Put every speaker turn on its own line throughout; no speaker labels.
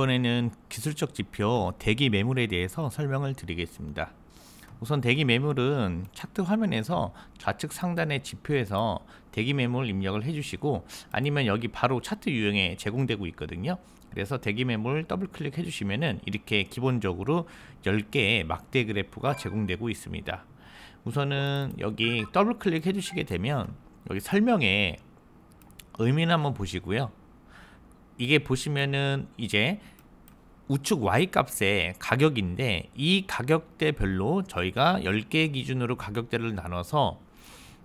이번에는 기술적 지표 대기 매물에 대해서 설명을 드리겠습니다. 우선 대기 매물은 차트 화면에서 좌측 상단의 지표에서 대기 매물 입력을 해주시고 아니면 여기 바로 차트 유형에 제공되고 있거든요. 그래서 대기 매물 더블 클릭해 주시면은 이렇게 기본적으로 10개의 막대 그래프가 제공되고 있습니다. 우선은 여기 더블 클릭해 주시게 되면 여기 설명에 의미는 한번 보시고요. 이게 보시면은 이제 우측 Y 값의 가격인데 이 가격대별로 저희가 10개 기준으로 가격대를 나눠서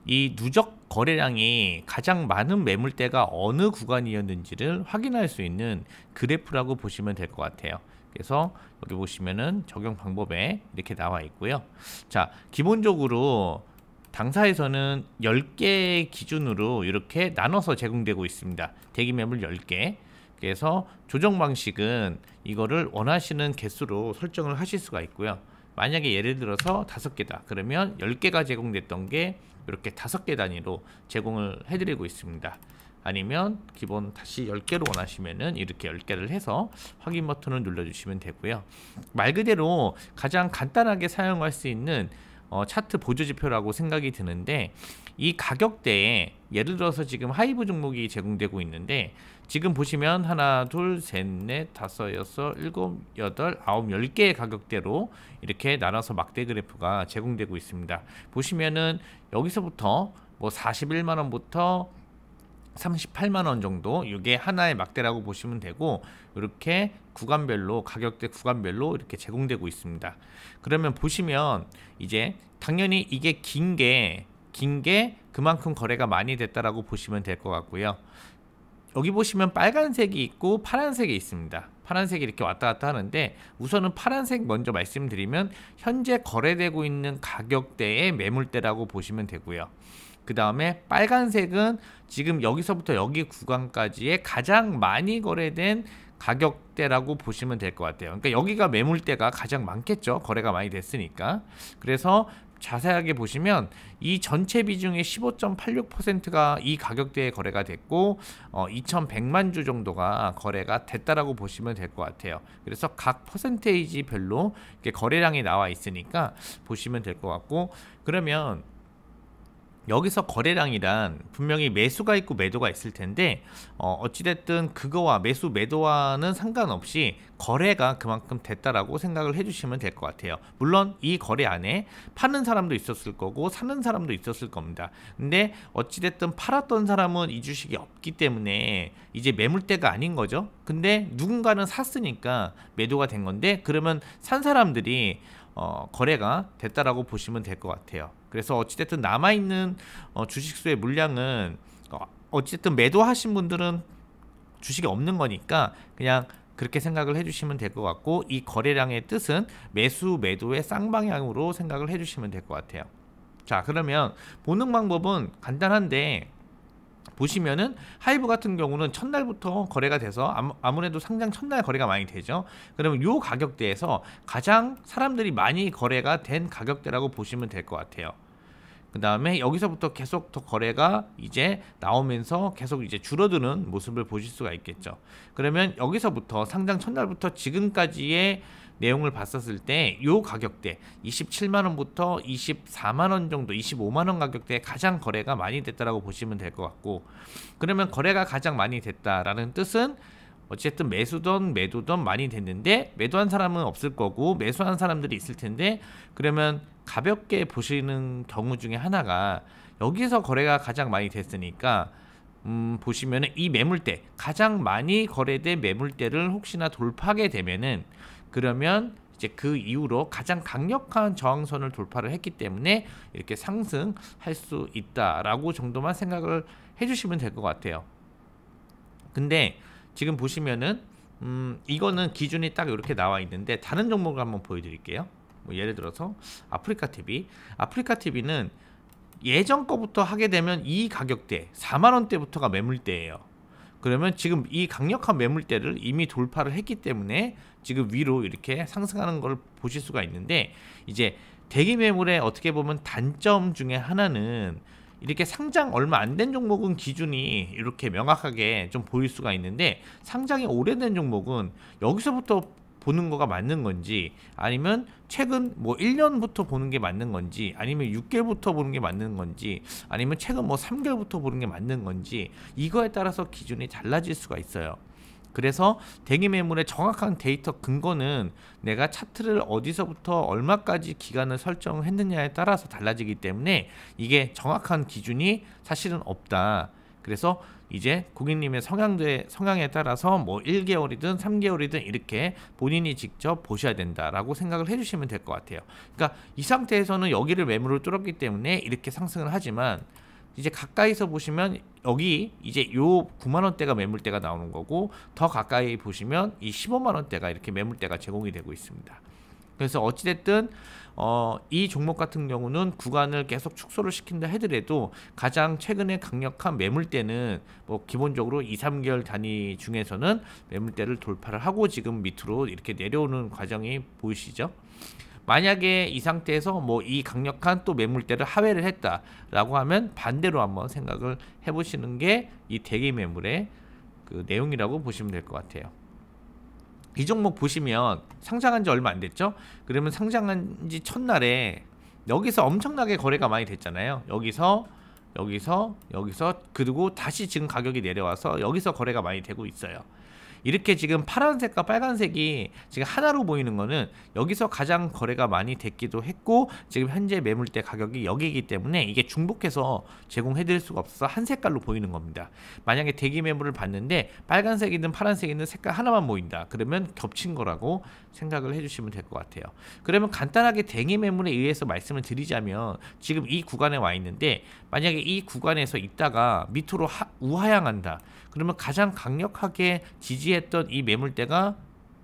이 누적 거래량이 가장 많은 매물대가 어느 구간이었는지를 확인할 수 있는 그래프라고 보시면 될 것 같아요. 그래서 여기 보시면은 적용 방법에 이렇게 나와 있고요. 자, 기본적으로 당사에서는 10개 기준으로 이렇게 나눠서 제공되고 있습니다. 대기 매물 10개. 그래서 조정 방식은 이거를 원하시는 개수로 설정을 하실 수가 있고요. 만약에 예를 들어서 다섯 개다 그러면 10개가 제공됐던 게 이렇게 다섯 개 단위로 제공을 해드리고 있습니다. 아니면 기본 다시 10개로 원하시면은 이렇게 10개를 해서 확인 버튼을 눌러주시면 되고요. 말 그대로 가장 간단하게 사용할 수 있는 어, 차트 보조 지표라고 생각이 드는데 이 가격대에 예를 들어서 지금 하이브 종목이 제공되고 있는데 지금 보시면 하나 둘셋넷 다섯 여섯 일곱 여덟 아홉 열 개의 가격대로 이렇게 나눠서 막대 그래프가 제공되고 있습니다 보시면은 여기서부터 뭐 41만 원부터 38만 원 정도 이게 하나의 막대라고 보시면 되고 이렇게 구간별로 가격대 구간별로 이렇게 제공되고 있습니다. 그러면 보시면 이제 당연히 이게 긴게 긴 게 그만큼 거래가 많이 됐다라고 보시면 될 것 같고요. 여기 보시면 빨간색이 있고 파란색이 있습니다. 파란색이 이렇게 왔다 갔다 하는데 우선은 파란색 먼저 말씀드리면 현재 거래되고 있는 가격대의 매물대라고 보시면 되고요. 그 다음에 빨간색은 지금 여기서부터 여기 구간까지의 가장 많이 거래된 가격대라고 보시면 될 것 같아요. 그러니까 여기가 매물대가 가장 많겠죠. 거래가 많이 됐으니까. 그래서 자세하게 보시면 이 전체 비중의 15.86%가 이 가격대에 거래가 됐고 어, 2,100만 주 정도가 거래가 됐다라고 보시면 될 것 같아요. 그래서 각 퍼센테이지별로 거래량이 나와 있으니까 보시면 될 것 같고 그러면 여기서 거래량이란 분명히 매수가 있고 매도가 있을 텐데 어, 어찌됐든 그거와 매수 매도와는 상관없이 거래가 그만큼 됐다라고 생각을 해주시면 될 것 같아요. 물론 이 거래 안에 파는 사람도 있었을 거고 사는 사람도 있었을 겁니다. 근데 어찌됐든 팔았던 사람은 이 주식이 없기 때문에 이제 매물대가 아닌 거죠. 근데 누군가는 샀으니까 매도가 된 건데 그러면 산 사람들이 어, 거래가 됐다라고 보시면 될 것 같아요. 그래서 어찌됐든 남아있는 어, 주식수의 물량은 어, 어찌됐든 매도하신 분들은 주식이 없는 거니까 그냥 그렇게 생각을 해주시면 될 것 같고 이 거래량의 뜻은 매수 매도의 쌍방향으로 생각을 해주시면 될 것 같아요. 자 그러면 보는 방법은 간단한데 보시면은 하이브 같은 경우는 첫날부터 거래가 돼서 아무래도 상장 첫날 거래가 많이 되죠. 그러면 요 가격대에서 가장 사람들이 많이 거래가 된 가격대라고 보시면 될 것 같아요. 그 다음에 여기서부터 계속 더 거래가 이제 나오면서 계속 이제 줄어드는 모습을 보실 수가 있겠죠. 그러면 여기서부터 상장 첫날부터 지금까지의 내용을 봤었을 때 요 가격대 27만 원부터 24만 원 정도 25만 원 가격대에 가장 거래가 많이 됐다라고 보시면 될 것 같고 그러면 거래가 가장 많이 됐다라는 뜻은 어쨌든 매수든 매도든 많이 됐는데 매도한 사람은 없을 거고 매수한 사람들이 있을 텐데 그러면 가볍게 보시는 경우 중에 하나가 여기서 거래가 가장 많이 됐으니까 음, 보시면은 이 매물대 가장 많이 거래된 매물대를 혹시나 돌파하게 되면은 그러면 이제 그 이후로 가장 강력한 저항선을 돌파를 했기 때문에 이렇게 상승할 수 있다라고 정도만 생각을 해주시면 될 것 같아요. 근데 지금 보시면은 음, 이거는 기준이 딱 이렇게 나와 있는데 다른 종목을 한번 보여드릴게요. 뭐 예를 들어서 아프리카 TV, 아프리카 TV는 예전 거부터 하게 되면 이 가격대 4만 원대부터가 매물대예요. 그러면 지금 이 강력한 매물대를 이미 돌파를 했기 때문에 지금 위로 이렇게 상승하는 걸 보실 수가 있는데 이제 대기 매물의 어떻게 보면 단점 중에 하나는 이렇게 상장 얼마 안 된 종목은 기준이 이렇게 명확하게 좀 보일 수가 있는데 상장이 오래된 종목은 여기서부터 보는 거가 맞는 건지 아니면 최근 뭐 1년부터 보는 게 맞는 건지 아니면 6개월부터 보는 게 맞는 건지 아니면 최근 뭐 3개월부터 보는 게 맞는 건지 이거에 따라서 기준이 달라질 수가 있어요. 그래서 대기 매물의 정확한 데이터 근거는 내가 차트를 어디서부터 얼마까지 기간을 설정했느냐에 따라서 달라지기 때문에 이게 정확한 기준이 사실은 없다. 그래서 이제 고객님의 성향에 성향에 따라서 뭐 1개월이든 3개월이든 이렇게 본인이 직접 보셔야 된다라고 생각을 해주시면 될 것 같아요. 그러니까 이 상태에서는 여기를 매물을 뚫었기 때문에 이렇게 상승을 하지만 이제 가까이서 보시면 여기 이제 요 9만 원대가 매물대가 나오는 거고 더 가까이 보시면 이 15만 원대가 이렇게 매물대가 제공이 되고 있습니다. 그래서 어찌됐든 어, 이 종목 같은 경우는 구간을 계속 축소를 시킨다 해더라도 가장 최근에 강력한 매물대는 뭐 기본적으로 2, 3개월 단위 중에서는 매물대를 돌파를 하고 지금 밑으로 이렇게 내려오는 과정이 보이시죠? 만약에 이 상태에서 뭐 이 강력한 또 매물대를 하회를 했다라고 하면 반대로 한번 생각을 해보시는 게 이 대기 매물의 그 내용이라고 보시면 될 것 같아요. 이 종목 보시면 상장한 지 얼마 안 됐죠? 그러면 상장한 지 첫날에 여기서 엄청나게 거래가 많이 됐잖아요. 여기서 여기서 여기서 그리고 다시 지금 가격이 내려와서 여기서 거래가 많이 되고 있어요. 이렇게 지금 파란색과 빨간색이 지금 하나로 보이는 거는 여기서 가장 거래가 많이 됐기도 했고 지금 현재 매물대 가격이 여기이기 때문에 이게 중복해서 제공해드릴 수가 없어서 한 색깔로 보이는 겁니다. 만약에 대기 매물을 봤는데 빨간색이든 파란색이든 색깔 하나만 보인다. 그러면 겹친 거라고 생각을 해주시면 될 것 같아요. 그러면 간단하게 대기 매물에 의해서 말씀을 드리자면 지금 이 구간에 와 있는데 만약에 이 구간에서 있다가 밑으로 하, 우하향한다. 그러면 가장 강력하게 지지 했던 이 매물대가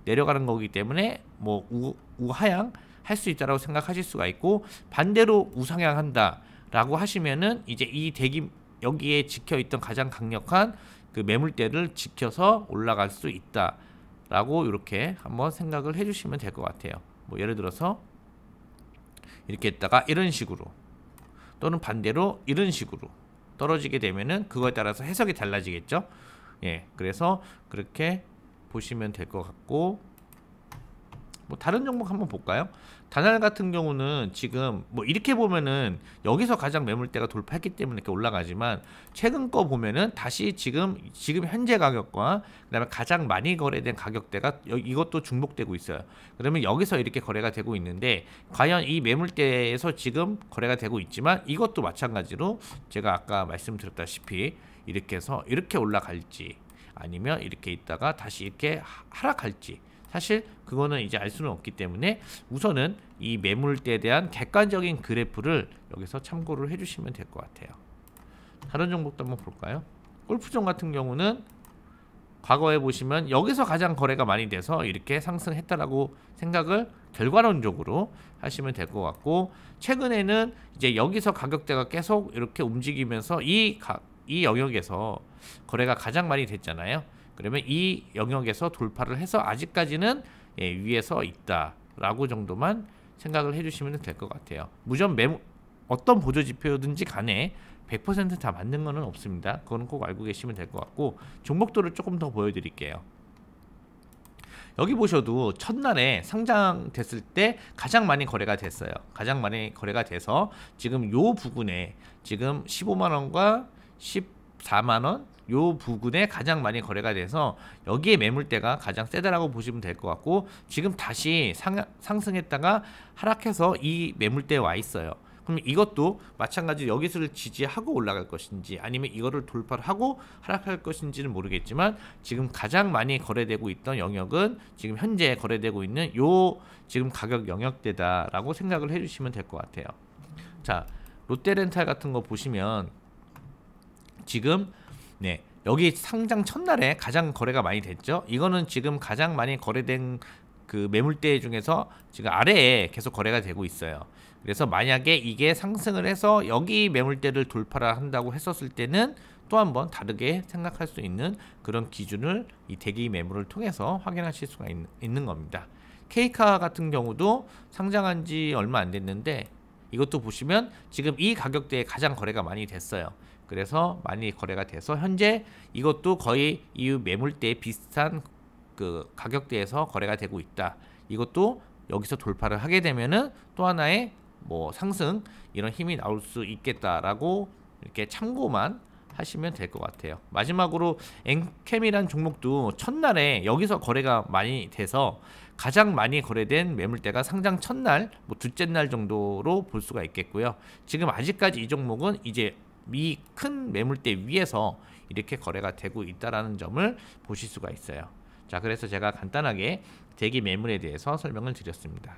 내려가는 거기 때문에 뭐 우, 우하향 할 수 있다라고 생각하실 수가 있고 반대로 우상향 한다라고 하시면은 이제 이 대기 여기에 지켜 있던 가장 강력한 그 매물대를 지켜서 올라갈 수 있다라고 이렇게 한번 생각을 해주시면 될 것 같아요. 뭐 예를 들어서 이렇게 했다가 이런 식으로 또는 반대로 이런 식으로 떨어지게 되면은 그거에 따라서 해석이 달라지겠죠. 예, 그래서 그렇게 보시면 될 것 같고 뭐 다른 종목 한번 볼까요? 다날 같은 경우는 지금 뭐 이렇게 보면은 여기서 가장 매물대가 돌파했기 때문에 이렇게 올라가지만 최근 거 보면은 다시 지금 지금 현재 가격과 그다음에 가장 많이 거래된 가격대가 이것도 중복되고 있어요. 그러면 여기서 이렇게 거래가 되고 있는데 과연 이 매물대에서 지금 거래가 되고 있지만 이것도 마찬가지로 제가 아까 말씀드렸다시피 이렇게 해서 이렇게 올라갈지 아니면 이렇게 있다가 다시 이렇게 하락할지 사실 그거는 이제 알 수는 없기 때문에 우선은 이 매물대에 대한 객관적인 그래프를 여기서 참고를 해주시면 될 것 같아요. 다른 종목도 한번 볼까요? 골프존 같은 경우는 과거에 보시면 여기서 가장 거래가 많이 돼서 이렇게 상승했다라고 생각을 결과론적으로 하시면 될 것 같고 최근에는 이제 여기서 가격대가 계속 이렇게 움직이면서 이, 가, 이 영역에서 거래가 가장 많이 됐잖아요. 그러면 이 영역에서 돌파를 해서 아직까지는 예, 위에서 있다라고 정도만 생각을 해주시면 될 것 같아요. 무전 매 어떤 보조 지표든지 간에 100%다 맞는 거는 없습니다. 그거는 꼭 알고 계시면 될 것 같고 종목도를 조금 더 보여드릴게요. 여기 보셔도 첫날에 상장됐을 때 가장 많이 거래가 됐어요. 가장 많이 거래가 돼서 지금 요 부분에 지금 15만 원과 14만 원, 요 부근에 가장 많이 거래가 돼서 여기에 매물대가 가장 세다라고 보시면 될 것 같고 지금 다시 상, 상승했다가 하락해서 이 매물대에 와 있어요. 그럼 이것도 마찬가지로 여기서를 지지하고 올라갈 것인지 아니면 이거를 돌파를 하고 하락할 것인지는 모르겠지만 지금 가장 많이 거래되고 있던 영역은 지금 현재 거래되고 있는 요 지금 가격 영역대다라고 생각을 해주시면 될 것 같아요. 자 롯데렌탈 같은 거 보시면 지금 네. 여기 상장 첫날에 가장 거래가 많이 됐죠. 이거는 지금 가장 많이 거래된 그 매물대 중에서 지금 아래에 계속 거래가 되고 있어요. 그래서 만약에 이게 상승을 해서 여기 매물대를 돌파를 한다고 했었을 때는 또 한번 다르게 생각할 수 있는 그런 기준을 이 대기 매물을 통해서 확인하실 수가 있, 는 겁니다. 케이카 같은 경우도 상장한 지 얼마 안 됐는데 이것도 보시면 지금 이 가격대에 가장 거래가 많이 됐어요. 그래서 많이 거래가 돼서 현재 이것도 거의 이 매물대 비슷한 그 가격대에서 거래가 되고 있다. 이것도 여기서 돌파를 하게 되면은 또 하나의 뭐 상승 이런 힘이 나올 수 있겠다라고 이렇게 참고만 하시면 될 것 같아요. 마지막으로 엔캠이란 종목도 첫날에 여기서 거래가 많이 돼서 가장 많이 거래된 매물대가 상장 첫날, 뭐 둘째 날 정도로 볼 수가 있겠고요. 지금 아직까지 이 종목은 이제 이큰 매물대 위에서 이렇게 거래가 되고 있다라는 점을 보실 수가 있어요. 자, 그래서 제가 간단하게 대기 매물에 대해서 설명을 드렸습니다.